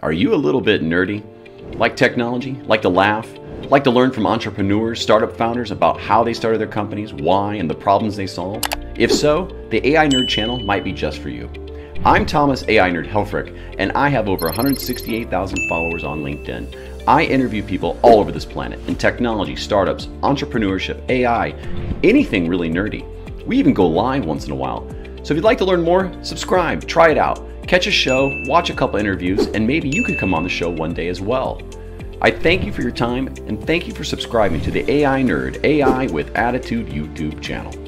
Are you a little bit nerdy? Like technology? Like to laugh? Like to learn from entrepreneurs, startup founders about how they started their companies, why, and the problems they solve? If so, the AI Nerd channel might be just for you. I'm Thomas AI Nerd Helfrich, and I have over 168,000 followers on LinkedIn. I interview people all over this planet in technology, startups, entrepreneurship, AI, anything really nerdy. We even go live once in a while. So if you'd like to learn more, subscribe, try it out, catch a show, watch a couple interviews, and maybe you could come on the show one day as well. I thank you for your time and thank you for subscribing to the AI Nerd AI with Attitude YouTube channel.